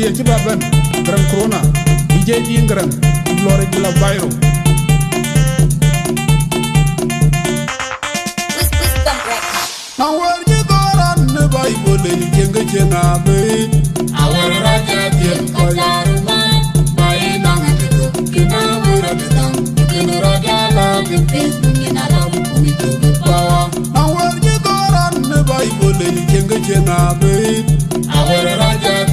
biya ci baban gran corona. DJ di gran lore di la bayro Wisdom Records. na war ji goran ne bay bole ni jenga jenga be Awar raja tien ko jaruma Bai nang tiko Kina mura bitang Kina raja la Kin Facebook Kina la Kuni tugu bawa na war ji goran ne bay bole ni jenga jenga be Awar raja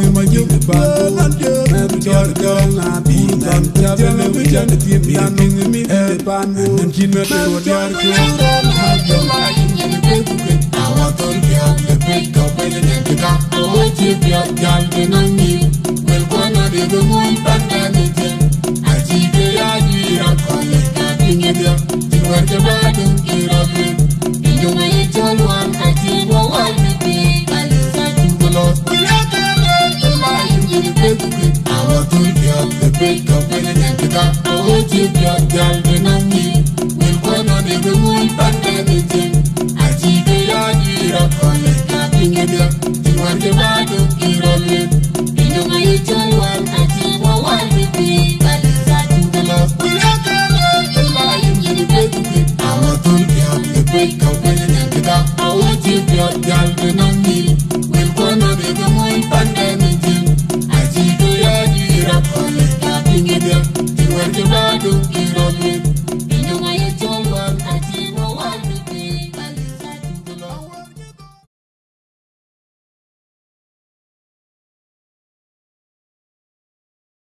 mi ma jëw baal meru jor jor na bi nan jabele mi jande ne ti mi ngi ne mi e ban nan ci me do jor ko ma jëw ma jëw mi ko ko I want to get the big up when you get it up. I want to be a girl in on you. Well, one of the moon, but anything. I see the idea of calling. I think it's a thing where you're Nigerian girl de nangi Will kono de rewul pande de jeng Aji de ya jira kole na bingedia Tinwar de badu kirole Inu mayu chulwar aji wawar bibi Kalisa jungela Kuya kele kela yungi de beduke Awa tulki hamle pek kawkele nyangida Awa Nigerian girl de nangi Where the blood of the